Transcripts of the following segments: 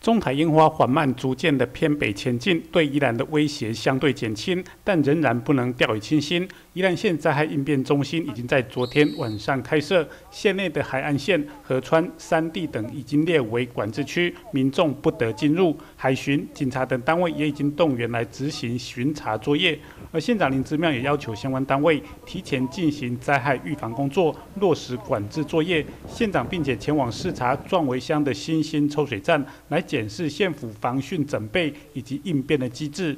中台樱花缓慢逐渐的偏北前进，对宜兰的威胁相对减轻，但仍然不能掉以轻心。宜兰县灾害应变中心已经在昨天晚上开设，县内的海岸线、河川、山地等已经列为管制区，民众不得进入。海巡、警察等单位也已经动员来执行巡查作业。而县长林之妙也要求相关单位提前进行灾害预防工作，落实管制作业。县长并且前往视察壮围乡的新兴抽水站来。检视县府防汛准备以及应变的机制。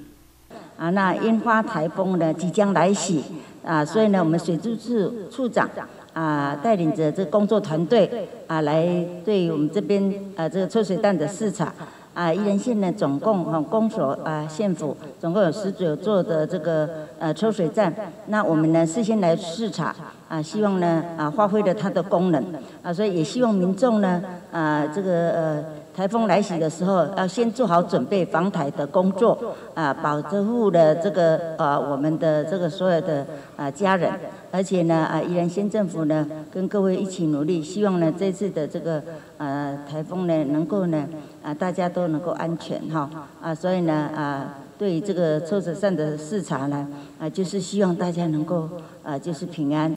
啊，那樱花台风呢即将来袭啊，所以呢，我们水资处处长啊带领着这工作团队啊，来对我们这边啊这个抽水站的视察。啊，宜兰县呢，总共哈公所啊，县府总共有十九座的这个呃抽水站。那我们呢，事先来视察啊，希望呢啊发挥了它的功能啊，所以也希望民众呢啊这个呃台风来袭的时候，要先做好准备防台的工作啊，保护了这个啊我们的这个所有的啊家人。而且呢啊，宜兰县政府呢跟各位一起努力，希望呢这次的这个呃台风呢能够呢啊大家都能够安全哈啊，所以呢啊对这个车子上的视察呢啊就是希望大家能够啊就是平安。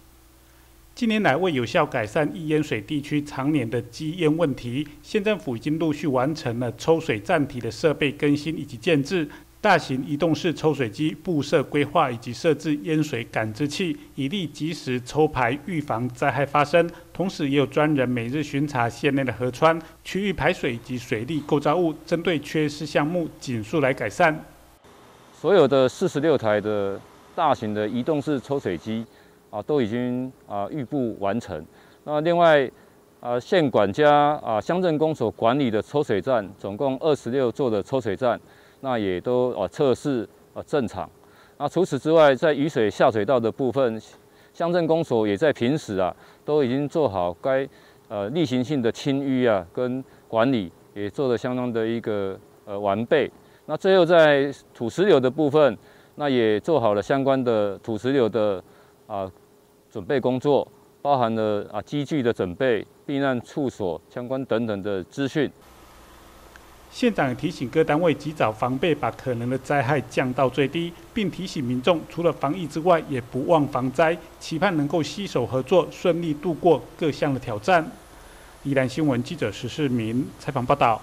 近年来为有效改善易淹水地区常年的积淹问题，县政府已经陆续完成了抽水站体的设备更新以及建制。大型移动式抽水机布设规划以及设置淹水感知器，以利及时抽排，预防灾害发生。同时，也有专人每日巡查县内的河川、区域排水及水利构造物，针对缺失项目紧速来改善。所有的四十六台的大型的移动式抽水机啊，都已经啊预布完成。那另外啊，县管家啊，乡镇公所管理的抽水站，总共二十六座的抽水站。那也都啊测试啊正常。那除此之外，在雨水下水道的部分，乡镇公所也在平时啊都已经做好该呃例行性的清淤啊跟管理，也做得相当的一个呃完备。那最后在土石流的部分，那也做好了相关的土石流的啊准备工作，包含了啊机具的准备、避难处所相关等等的资讯。县长提醒各单位及早防备，把可能的灾害降到最低，并提醒民众除了防疫之外，也不忘防灾，期盼能够携手合作，顺利度过各项的挑战。宜兰新闻记者石世明采访报道。